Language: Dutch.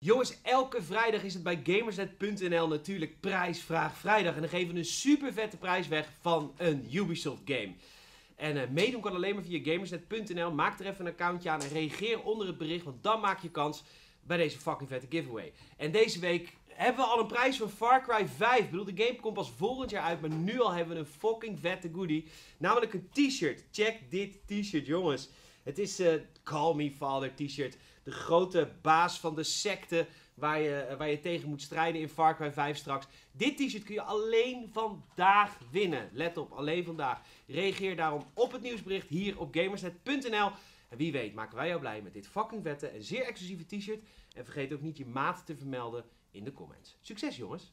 Jongens, elke vrijdag is het bij Gamersnet.nl natuurlijk prijsvraag vrijdag. En dan geven we een super vette prijs weg van een Ubisoft game. En uh, meedoen kan alleen maar via Gamersnet.nl. Maak er even een accountje aan en reageer onder het bericht, want dan maak je kans bij deze fucking vette giveaway. En deze week hebben we al een prijs van Far Cry 5. Ik bedoel, de game komt pas volgend jaar uit, maar nu al hebben we een fucking vette goodie. Namelijk een t-shirt. Check dit t-shirt, jongens. Het is uh, Call Me Father t-shirt. De grote baas van de secte waar je, eh, waar je tegen moet strijden in Far Cry 5 straks. Dit t-shirt kun je alleen vandaag winnen. Let op, alleen vandaag. Reageer daarom op het nieuwsbericht hier op gamersnet.nl. En wie weet maken wij jou blij met dit fucking vette en zeer exclusieve t-shirt. En vergeet ook niet je maat te vermelden in de comments. Succes jongens!